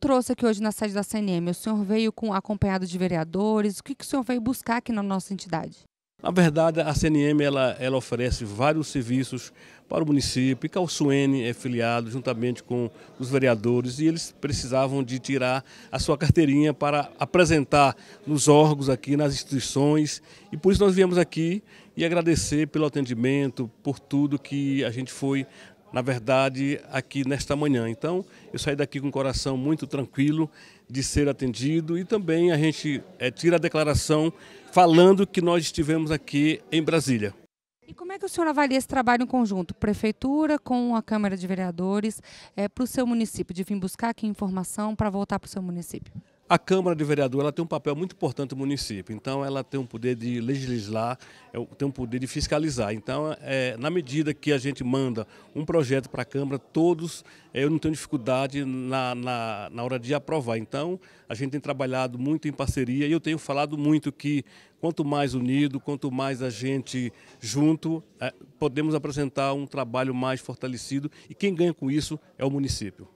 trouxe aqui hoje na sede da CNM? O senhor veio com acompanhado de vereadores? O que, que o senhor veio buscar aqui na nossa entidade? Na verdade, a CNM ela, ela oferece vários serviços para o município, e Calçuene é filiado juntamente com os vereadores e eles precisavam de tirar a sua carteirinha para apresentar nos órgãos aqui, nas instituições e por isso nós viemos aqui e agradecer pelo atendimento, por tudo que a gente foi na verdade, aqui nesta manhã. Então, eu saí daqui com o coração muito tranquilo de ser atendido e também a gente é, tira a declaração falando que nós estivemos aqui em Brasília. E como é que o senhor avalia esse trabalho em conjunto, prefeitura com a Câmara de Vereadores, é, para o seu município, de vir buscar aqui informação para voltar para o seu município? A Câmara de Vereadores ela tem um papel muito importante no município, então ela tem um poder de legislar, é tem um poder de fiscalizar. Então, é, na medida que a gente manda um projeto para a Câmara, todos, é, eu não tenho dificuldade na, na, na hora de aprovar. Então, a gente tem trabalhado muito em parceria e eu tenho falado muito que quanto mais unido, quanto mais a gente junto, é, podemos apresentar um trabalho mais fortalecido e quem ganha com isso é o município.